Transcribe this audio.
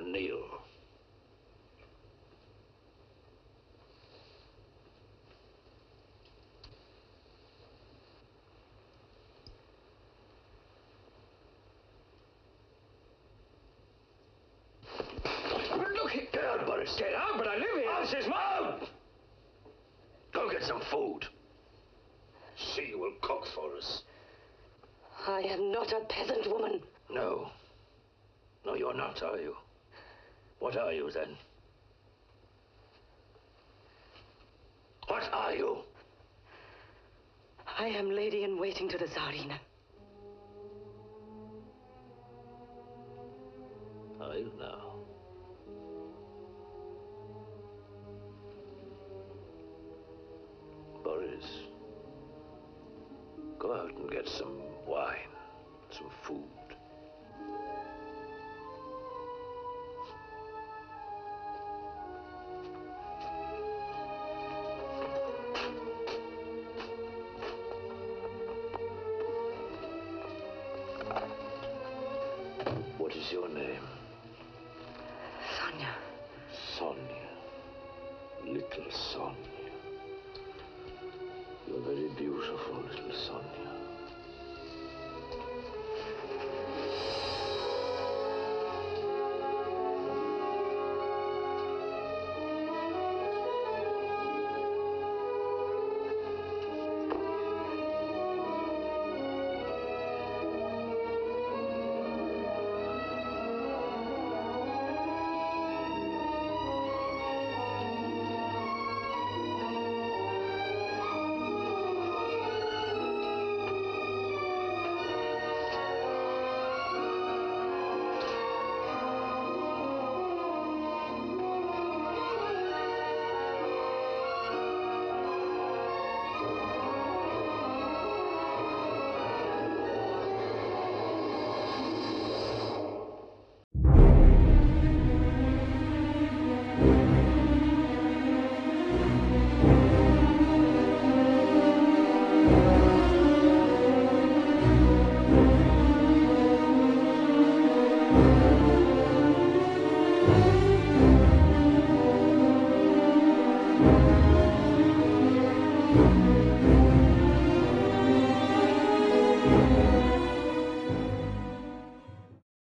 O'Neill. Look, get out, Boris. Get out, but I live here. House is mine. Go get some food. She will cook for us. I am not a peasant woman. No. No, you're not, are you? What are you then? What are you? I am lady in waiting to the Tsarina. Are you now? Boris, go out and get some wine, some food. Sonia. Sonia. Little Sonia. You're very beautiful, little Sonia.